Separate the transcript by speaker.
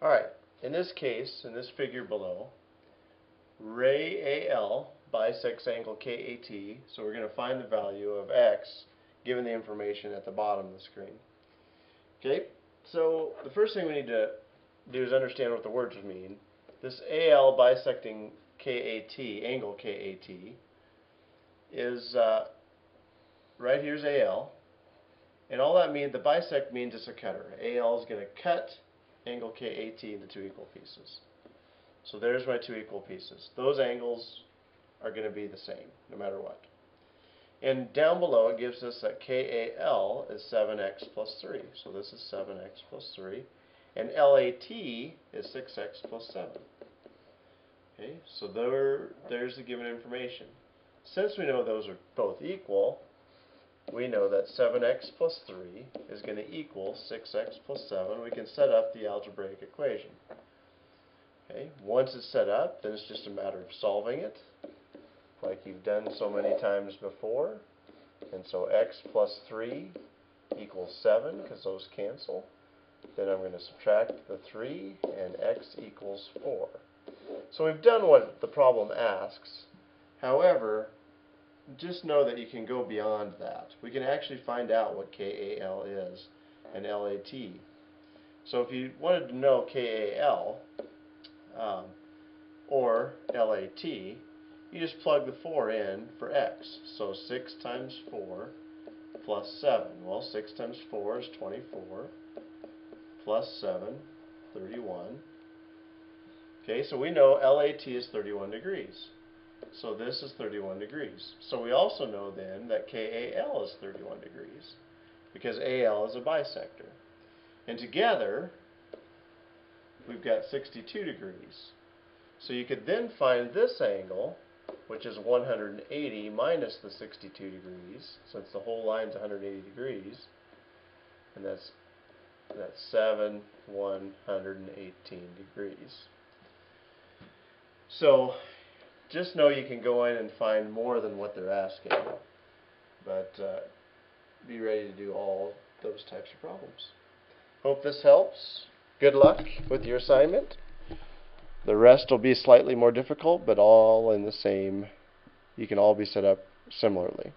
Speaker 1: Alright, in this case, in this figure below, ray AL bisects angle KAT, so we're going to find the value of x given the information at the bottom of the screen. Okay, so the first thing we need to do is understand what the words mean. This AL bisecting KAT, angle KAT, is uh, right here's AL, and all that means, the bisect means it's a cutter. AL is going to cut angle KAT into two equal pieces. So there's my two equal pieces. Those angles are going to be the same, no matter what. And down below it gives us that KAL is 7x plus 3. So this is 7x plus 3. And LAT is 6x plus 7. Okay, so there, there's the given information. Since we know those are both equal, we know that 7x plus 3 is going to equal 6x plus 7. We can set up the algebraic equation. Okay, once it's set up, then it's just a matter of solving it, like you've done so many times before. And so x plus 3 equals 7, because those cancel. Then I'm going to subtract the 3, and x equals 4. So we've done what the problem asks. However, just know that you can go beyond that. We can actually find out what KAL is and LAT. So if you wanted to know KAL um, or LAT, you just plug the 4 in for x. So 6 times 4 plus 7. Well, 6 times 4 is 24 plus 7, 31. Okay, so we know LAT is 31 degrees. So this is 31 degrees. So we also know then that KAL is 31 degrees because AL is a bisector. And together, we've got 62 degrees. So you could then find this angle, which is 180 minus the 62 degrees, since the whole line's 180 degrees, and that's that's 7 118 degrees. So just know you can go in and find more than what they're asking. But uh, be ready to do all those types of problems. Hope this helps. Good luck with your assignment. The rest will be slightly more difficult, but all in the same, you can all be set up similarly.